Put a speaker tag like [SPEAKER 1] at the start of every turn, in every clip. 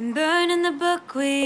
[SPEAKER 1] from burning the book we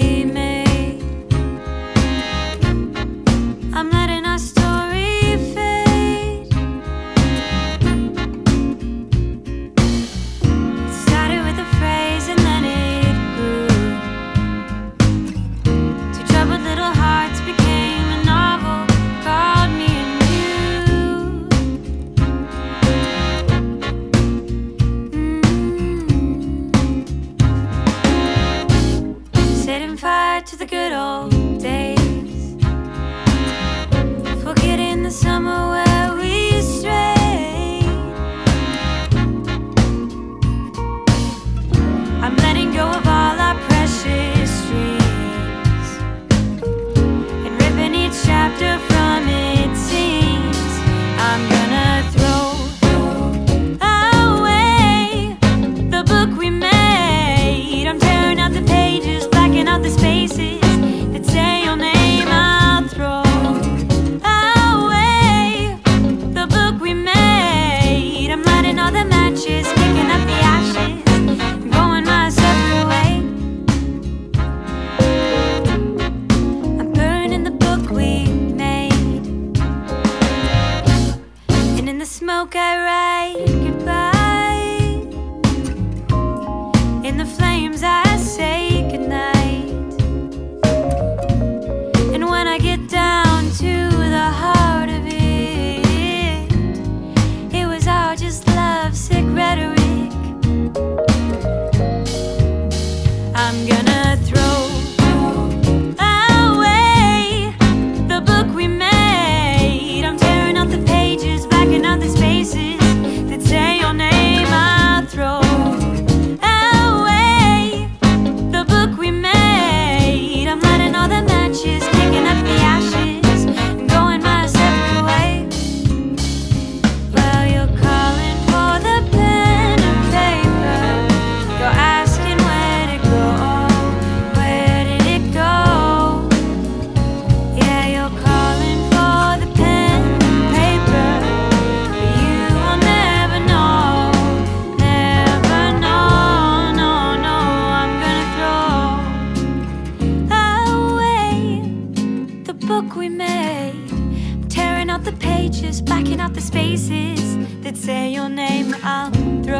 [SPEAKER 1] smoke I rise. book we made. Tearing out the pages, backing out the spaces that say your name. I'll throw